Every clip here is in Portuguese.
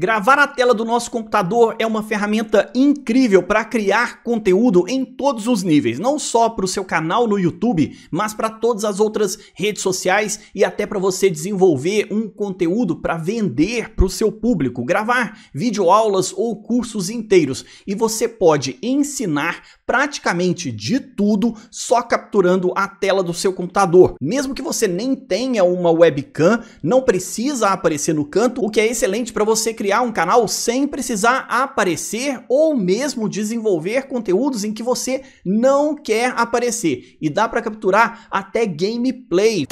Gravar a tela do nosso computador é uma ferramenta incrível para criar conteúdo em todos os níveis, não só para o seu canal no YouTube, mas para todas as outras redes sociais e até para você desenvolver um conteúdo para vender para o seu público, gravar videoaulas ou cursos inteiros. E você pode ensinar praticamente de tudo só capturando a tela do seu computador. Mesmo que você nem tenha uma webcam, não precisa aparecer no canto, o que é excelente para você criar um canal sem precisar aparecer ou mesmo desenvolver conteúdos em que você não quer aparecer. E dá para capturar até gameplay.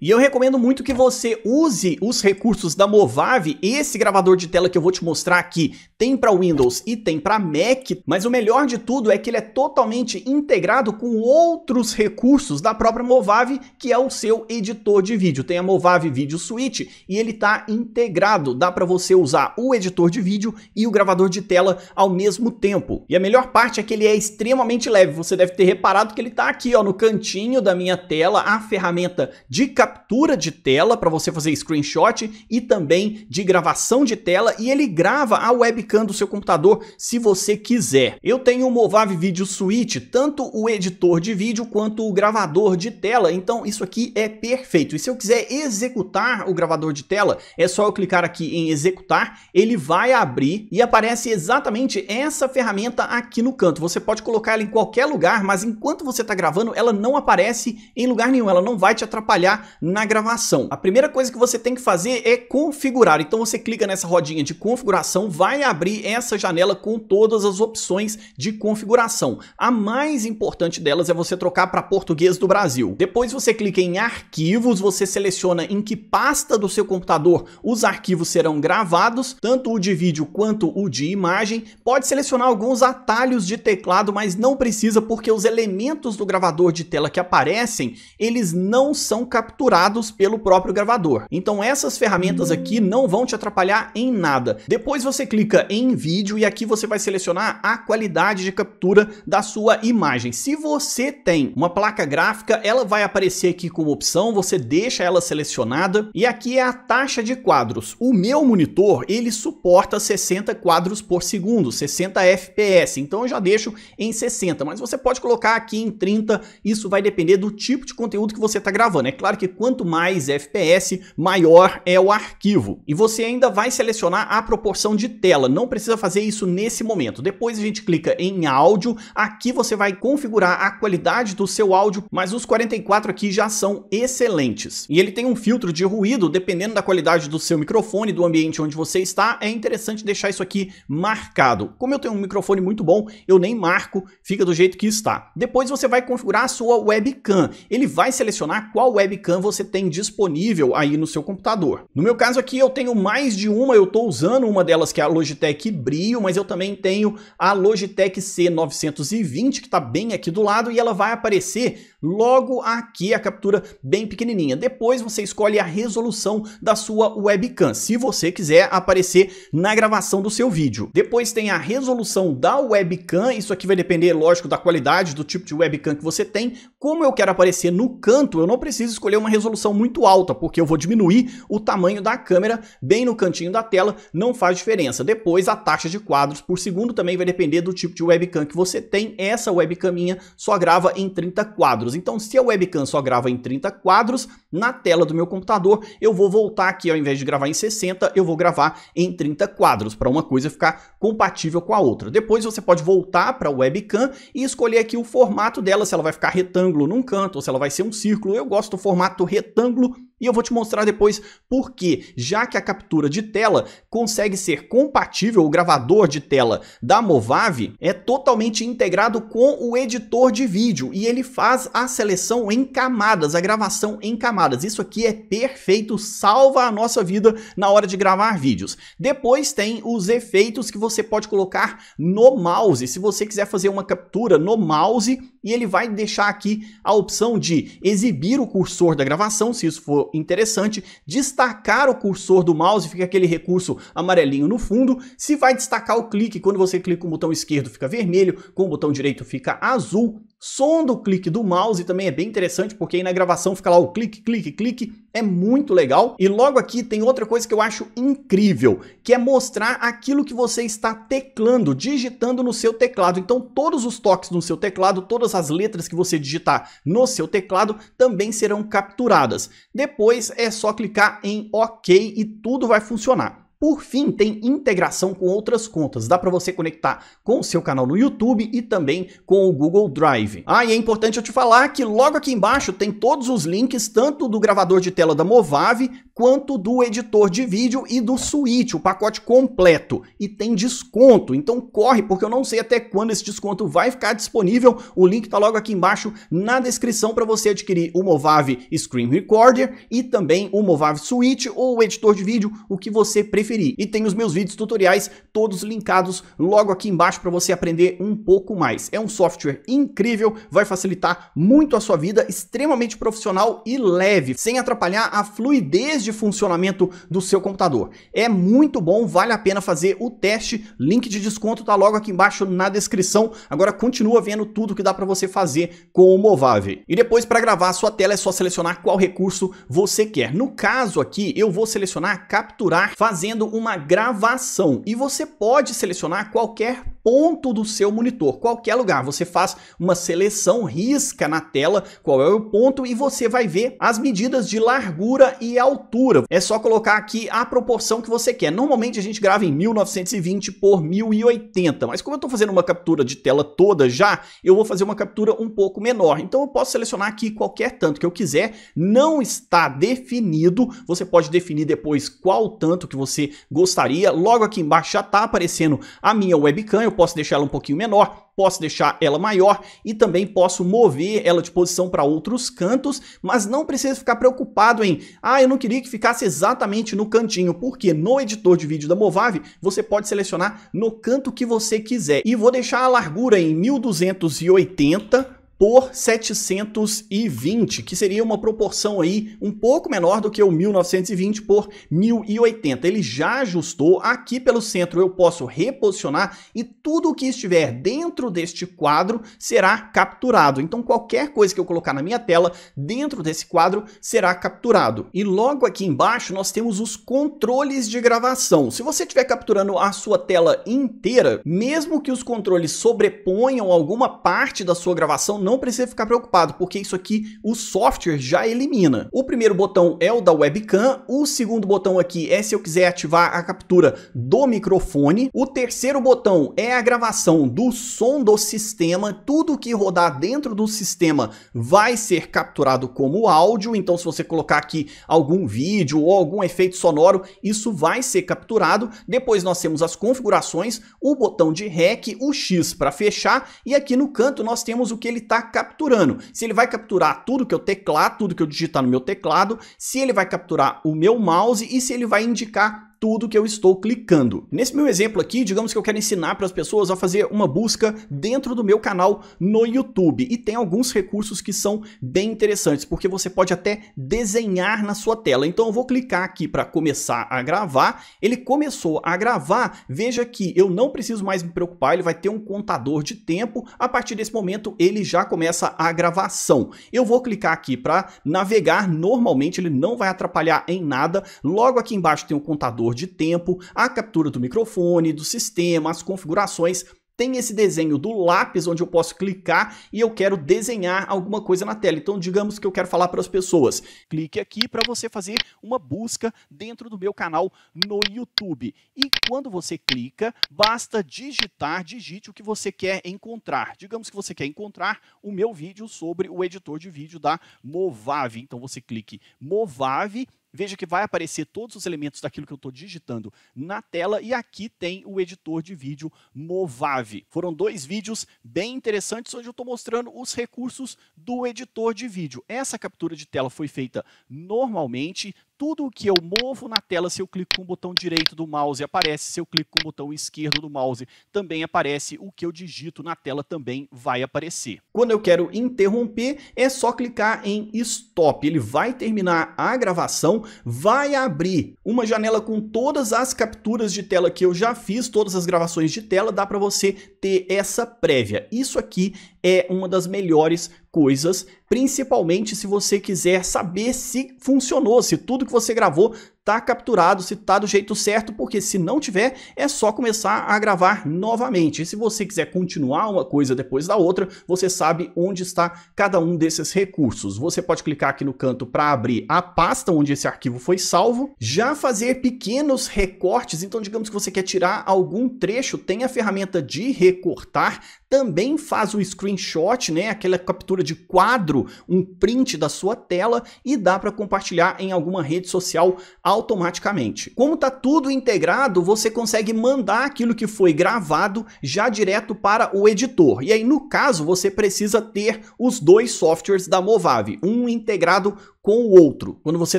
E eu recomendo muito que você use os recursos da Movavi. Esse gravador de tela que eu vou te mostrar aqui tem para Windows e tem para Mac, mas o melhor de tudo é que ele é totalmente integrado com outros recursos da própria Movavi, que é o seu editor de vídeo. Tem a Movavi Video Suite e ele está integrado. Dá para você usar o editor de vídeo e o gravador de tela ao mesmo tempo. E a melhor parte é que ele é extremamente leve. Você deve ter reparado que ele está aqui ó, no cantinho da minha tela, a ferramenta de captura captura de tela para você fazer screenshot e também de gravação de tela e ele grava a webcam do seu computador se você quiser. Eu tenho o Movavi Video Suite, tanto o editor de vídeo quanto o gravador de tela, então isso aqui é perfeito. E se eu quiser executar o gravador de tela, é só eu clicar aqui em executar, ele vai abrir e aparece exatamente essa ferramenta aqui no canto. Você pode colocar ela em qualquer lugar, mas enquanto você está gravando, ela não aparece em lugar nenhum, ela não vai te atrapalhar na gravação. A primeira coisa que você tem que fazer é configurar. Então você clica nessa rodinha de configuração, vai abrir essa janela com todas as opções de configuração. A mais importante delas é você trocar para português do Brasil. Depois você clica em arquivos, você seleciona em que pasta do seu computador os arquivos serão gravados, tanto o de vídeo quanto o de imagem. Pode selecionar alguns atalhos de teclado, mas não precisa porque os elementos do gravador de tela que aparecem, eles não são capturados capturados pelo próprio gravador. Então essas ferramentas aqui não vão te atrapalhar em nada. Depois você clica em vídeo e aqui você vai selecionar a qualidade de captura da sua imagem. Se você tem uma placa gráfica, ela vai aparecer aqui como opção, você deixa ela selecionada e aqui é a taxa de quadros. O meu monitor, ele suporta 60 quadros por segundo, 60 FPS, então eu já deixo em 60, mas você pode colocar aqui em 30, isso vai depender do tipo de conteúdo que você está gravando. É claro que quanto mais FPS, maior é o arquivo. E você ainda vai selecionar a proporção de tela, não precisa fazer isso nesse momento. Depois a gente clica em áudio, aqui você vai configurar a qualidade do seu áudio, mas os 44 aqui já são excelentes. E ele tem um filtro de ruído, dependendo da qualidade do seu microfone, do ambiente onde você está, é interessante deixar isso aqui marcado. Como eu tenho um microfone muito bom, eu nem marco, fica do jeito que está. Depois você vai configurar a sua webcam. Ele vai selecionar qual webcam você tem disponível aí no seu computador. No meu caso aqui eu tenho mais de uma, eu estou usando uma delas que é a Logitech Brio, mas eu também tenho a Logitech C920 que está bem aqui do lado e ela vai aparecer logo aqui a captura bem pequenininha. Depois você escolhe a resolução da sua webcam, se você quiser aparecer na gravação do seu vídeo. Depois tem a resolução da webcam, isso aqui vai depender, lógico, da qualidade, do tipo de webcam que você tem. Como eu quero aparecer no canto, eu não preciso escolher uma resolução muito alta, porque eu vou diminuir o tamanho da câmera bem no cantinho da tela, não faz diferença. Depois, a taxa de quadros por segundo também vai depender do tipo de webcam que você tem. Essa webcam minha só grava em 30 quadros. Então, se a webcam só grava em 30 quadros, na tela do meu computador, eu vou voltar aqui, ao invés de gravar em 60, eu vou gravar em 30 quadros, para uma coisa ficar compatível com a outra. Depois você pode voltar para a webcam e escolher aqui o formato dela, se ela vai ficar retângulo num canto ou se ela vai ser um círculo. Eu gosto do formato retângulo e eu vou te mostrar depois por quê, já que a captura de tela consegue ser compatível, o gravador de tela da Movavi é totalmente integrado com o editor de vídeo e ele faz a seleção em camadas, a gravação em camadas. Isso aqui é perfeito, salva a nossa vida na hora de gravar vídeos. Depois tem os efeitos que você pode colocar no mouse, se você quiser fazer uma captura no mouse, e ele vai deixar aqui a opção de exibir o cursor da gravação, se isso for interessante. Destacar o cursor do mouse, fica aquele recurso amarelinho no fundo. Se vai destacar o clique, quando você clica com o botão esquerdo fica vermelho, com o botão direito fica azul. Som do clique do mouse também é bem interessante, porque aí na gravação fica lá o clique, clique, clique, é muito legal. E logo aqui tem outra coisa que eu acho incrível, que é mostrar aquilo que você está teclando, digitando no seu teclado. Então todos os toques no seu teclado, todas as letras que você digitar no seu teclado também serão capturadas. Depois é só clicar em OK e tudo vai funcionar. Por fim, tem integração com outras contas. Dá para você conectar com o seu canal no YouTube e também com o Google Drive. Ah, e é importante eu te falar que logo aqui embaixo tem todos os links, tanto do gravador de tela da Movave, quanto do editor de vídeo e do Switch, o pacote completo. E tem desconto, então corre, porque eu não sei até quando esse desconto vai ficar disponível. O link está logo aqui embaixo na descrição para você adquirir o Movave Screen Recorder e também o Movave Switch ou o editor de vídeo, o que você preferir. E tem os meus vídeos tutoriais todos linkados logo aqui embaixo para você aprender um pouco mais. É um software incrível, vai facilitar muito a sua vida, extremamente profissional e leve, sem atrapalhar a fluidez de funcionamento do seu computador. É muito bom, vale a pena fazer o teste. Link de desconto tá logo aqui embaixo na descrição. Agora continua vendo tudo que dá para você fazer com o Movave. E depois para gravar a sua tela é só selecionar qual recurso você quer. No caso aqui, eu vou selecionar capturar fazendo uma gravação. E você pode selecionar qualquer ponto do seu monitor, qualquer lugar. Você faz uma seleção, risca na tela qual é o ponto e você vai ver as medidas de largura e altura. É só colocar aqui a proporção que você quer. Normalmente a gente grava em 1920 por 1080, mas como eu estou fazendo uma captura de tela toda já, eu vou fazer uma captura um pouco menor. Então eu posso selecionar aqui qualquer tanto que eu quiser. Não está definido. Você pode definir depois qual tanto que você gostaria. Logo aqui embaixo já está aparecendo a minha webcam. Eu posso deixar ela um pouquinho menor, posso deixar ela maior e também posso mover ela de posição para outros cantos, mas não precisa ficar preocupado em, ah, eu não queria que ficasse exatamente no cantinho, porque no editor de vídeo da Movave você pode selecionar no canto que você quiser. E vou deixar a largura em 1280 por 720, que seria uma proporção aí um pouco menor do que o 1920 por 1080. Ele já ajustou, aqui pelo centro eu posso reposicionar e tudo que estiver dentro deste quadro será capturado. Então qualquer coisa que eu colocar na minha tela dentro desse quadro será capturado. E logo aqui embaixo nós temos os controles de gravação. Se você estiver capturando a sua tela inteira, mesmo que os controles sobreponham alguma parte da sua gravação, não precisa ficar preocupado, porque isso aqui o software já elimina. O primeiro botão é o da webcam, o segundo botão aqui é se eu quiser ativar a captura do microfone, o terceiro botão é a gravação do som do sistema, tudo que rodar dentro do sistema vai ser capturado como áudio, então se você colocar aqui algum vídeo ou algum efeito sonoro, isso vai ser capturado. Depois nós temos as configurações, o botão de REC, o X para fechar e aqui no canto nós temos o que ele está está capturando. Se ele vai capturar tudo que eu teclar, tudo que eu digitar no meu teclado, se ele vai capturar o meu mouse e se ele vai indicar tudo que eu estou clicando. Nesse meu exemplo aqui, digamos que eu quero ensinar para as pessoas a fazer uma busca dentro do meu canal no YouTube. E tem alguns recursos que são bem interessantes, porque você pode até desenhar na sua tela. Então eu vou clicar aqui para começar a gravar. Ele começou a gravar. Veja que eu não preciso mais me preocupar, ele vai ter um contador de tempo. A partir desse momento, ele já começa a gravação. Eu vou clicar aqui para navegar. Normalmente ele não vai atrapalhar em nada. Logo aqui embaixo tem um contador de tempo, a captura do microfone, do sistema, as configurações tem esse desenho do lápis onde eu posso clicar e eu quero desenhar alguma coisa na tela. Então, digamos que eu quero falar para as pessoas. Clique aqui para você fazer uma busca dentro do meu canal no YouTube. E quando você clica, basta digitar, digite o que você quer encontrar. Digamos que você quer encontrar o meu vídeo sobre o editor de vídeo da Movave. Então, você clique Movave Veja que vai aparecer todos os elementos daquilo que eu estou digitando na tela e aqui tem o editor de vídeo Movave. Foram dois vídeos bem interessantes onde eu estou mostrando os recursos do editor de vídeo. Essa captura de tela foi feita normalmente, tudo o que eu movo na tela, se eu clico com o botão direito do mouse, aparece. Se eu clico com o botão esquerdo do mouse, também aparece. O que eu digito na tela também vai aparecer. Quando eu quero interromper, é só clicar em Stop. Ele vai terminar a gravação, vai abrir uma janela com todas as capturas de tela que eu já fiz, todas as gravações de tela, dá para você ter essa prévia. Isso aqui é uma das melhores coisas, principalmente se você quiser saber se funcionou, se tudo que você gravou tá capturado, se tá do jeito certo, porque se não tiver, é só começar a gravar novamente. E se você quiser continuar uma coisa depois da outra, você sabe onde está cada um desses recursos. Você pode clicar aqui no canto para abrir a pasta onde esse arquivo foi salvo, já fazer pequenos recortes, então digamos que você quer tirar algum trecho, tem a ferramenta de recortar, também faz o screenshot, né, aquela captura de quadro, um print da sua tela e dá para compartilhar em alguma rede social automaticamente. Como está tudo integrado, você consegue mandar aquilo que foi gravado já direto para o editor. E aí, no caso, você precisa ter os dois softwares da Movave, um integrado com o outro. Quando você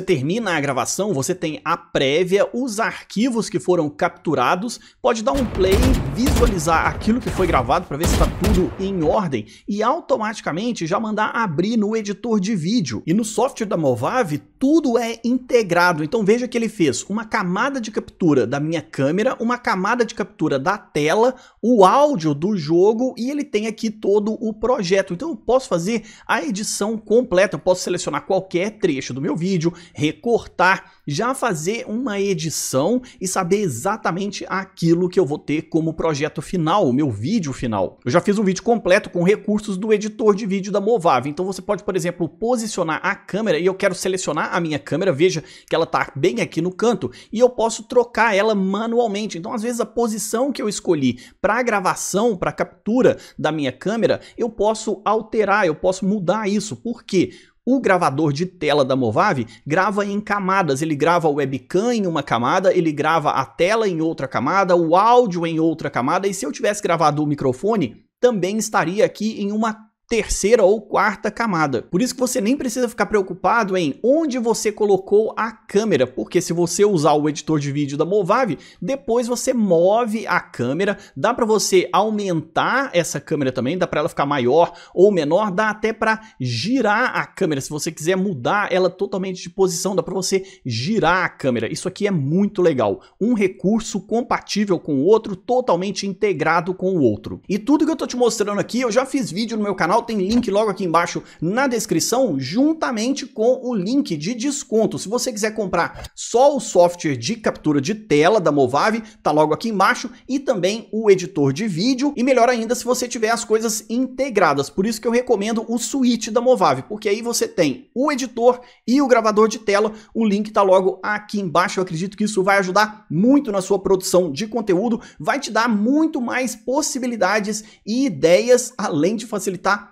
termina a gravação, você tem a prévia, os arquivos que foram capturados, pode dar um play, visualizar aquilo que foi gravado para ver se está tudo em ordem e automaticamente já mandar abrir no editor de vídeo. E no software da Movave, tudo é integrado. Então veja que ele fez uma camada de captura da minha câmera, uma camada de captura da tela, o áudio do jogo e ele tem aqui todo o projeto. Então eu posso fazer a edição completa, eu posso selecionar qualquer trecho do meu vídeo, recortar, já fazer uma edição e saber exatamente aquilo que eu vou ter como projeto final, o meu vídeo final. Eu já fiz um vídeo completo com recursos do editor de vídeo da Movave, então você pode, por exemplo, posicionar a câmera e eu quero selecionar a minha câmera, veja que ela está bem aqui no canto e eu posso trocar ela manualmente. Então, às vezes, a posição que eu escolhi para gravação, para captura da minha câmera, eu posso alterar, eu posso mudar isso. Por quê? O gravador de tela da Movave grava em camadas, ele grava o webcam em uma camada, ele grava a tela em outra camada, o áudio em outra camada, e se eu tivesse gravado o microfone, também estaria aqui em uma terceira ou quarta camada. Por isso que você nem precisa ficar preocupado em onde você colocou a câmera, porque se você usar o editor de vídeo da Movave, depois você move a câmera, dá para você aumentar essa câmera também, dá para ela ficar maior ou menor, dá até para girar a câmera, se você quiser mudar ela totalmente de posição, dá para você girar a câmera. Isso aqui é muito legal, um recurso compatível com o outro, totalmente integrado com o outro. E tudo que eu tô te mostrando aqui, eu já fiz vídeo no meu canal canal, tem link logo aqui embaixo na descrição, juntamente com o link de desconto. Se você quiser comprar só o software de captura de tela da Movave, tá logo aqui embaixo, e também o editor de vídeo, e melhor ainda se você tiver as coisas integradas. Por isso que eu recomendo o Switch da Movave, porque aí você tem o editor e o gravador de tela, o link tá logo aqui embaixo. Eu acredito que isso vai ajudar muito na sua produção de conteúdo, vai te dar muito mais possibilidades e ideias, além de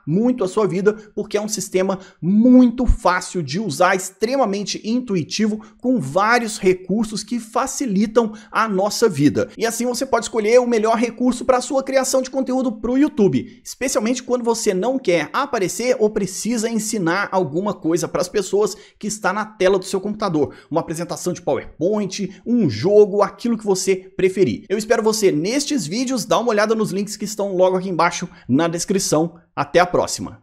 muito a sua vida, porque é um sistema muito fácil de usar, extremamente intuitivo, com vários recursos que facilitam a nossa vida. E assim você pode escolher o melhor recurso para a sua criação de conteúdo para o YouTube, especialmente quando você não quer aparecer ou precisa ensinar alguma coisa para as pessoas que está na tela do seu computador, uma apresentação de PowerPoint, um jogo, aquilo que você preferir. Eu espero você nestes vídeos, dá uma olhada nos links que estão logo aqui embaixo na descrição. Até a próxima!